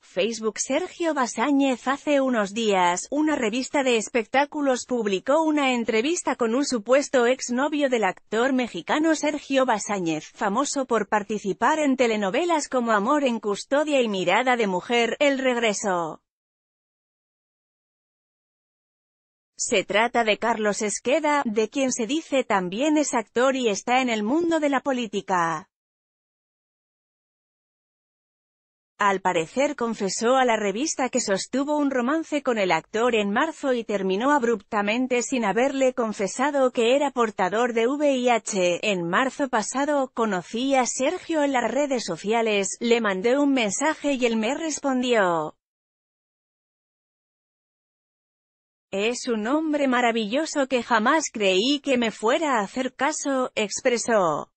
Facebook Sergio Basáñez hace unos días, una revista de espectáculos publicó una entrevista con un supuesto exnovio del actor mexicano Sergio Basáñez, famoso por participar en telenovelas como Amor en Custodia y Mirada de Mujer, El Regreso. Se trata de Carlos Esqueda, de quien se dice también es actor y está en el mundo de la política. Al parecer confesó a la revista que sostuvo un romance con el actor en marzo y terminó abruptamente sin haberle confesado que era portador de VIH. En marzo pasado, conocí a Sergio en las redes sociales, le mandé un mensaje y él me respondió. Es un hombre maravilloso que jamás creí que me fuera a hacer caso, expresó.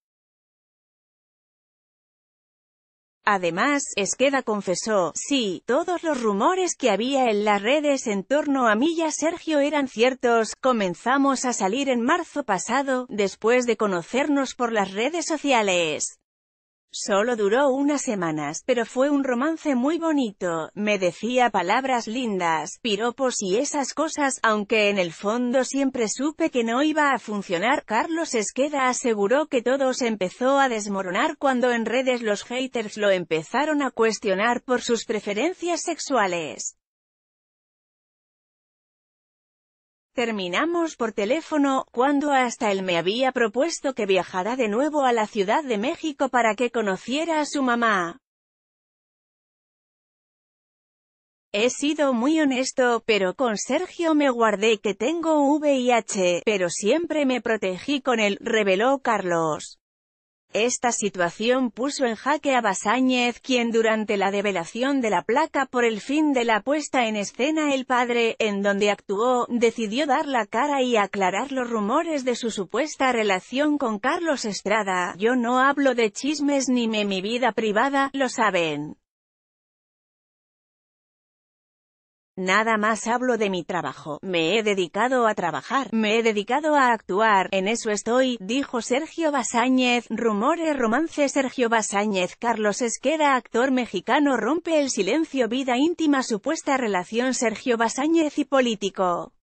Además, Esqueda confesó, sí, todos los rumores que había en las redes en torno a mí y a Sergio eran ciertos, comenzamos a salir en marzo pasado, después de conocernos por las redes sociales. Solo duró unas semanas, pero fue un romance muy bonito, me decía palabras lindas, piropos y esas cosas, aunque en el fondo siempre supe que no iba a funcionar. Carlos Esqueda aseguró que todo se empezó a desmoronar cuando en redes los haters lo empezaron a cuestionar por sus preferencias sexuales. Terminamos por teléfono, cuando hasta él me había propuesto que viajara de nuevo a la Ciudad de México para que conociera a su mamá. He sido muy honesto, pero con Sergio me guardé que tengo VIH, pero siempre me protegí con él, reveló Carlos. Esta situación puso en jaque a Basáñez, quien durante la develación de la placa por el fin de la puesta en escena El Padre, en donde actuó, decidió dar la cara y aclarar los rumores de su supuesta relación con Carlos Estrada. Yo no hablo de chismes ni me mi vida privada, lo saben. Nada más hablo de mi trabajo, me he dedicado a trabajar, me he dedicado a actuar, en eso estoy, dijo Sergio Basáñez, rumores romance Sergio Basáñez. Carlos Esqueda actor mexicano rompe el silencio. Vida íntima supuesta relación Sergio Basáñez y político.